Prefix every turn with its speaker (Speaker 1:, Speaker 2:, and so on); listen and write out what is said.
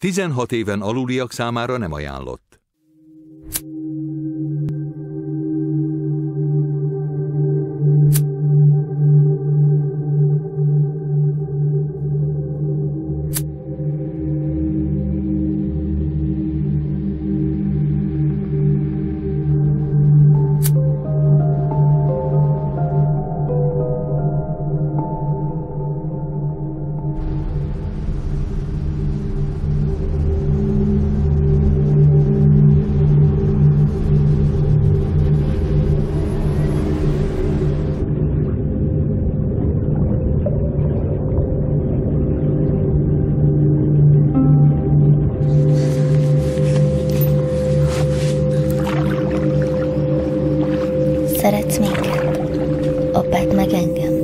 Speaker 1: 16 éven aluliak számára nem ajánlott.
Speaker 2: Szeretsz minket? Apát meg engem?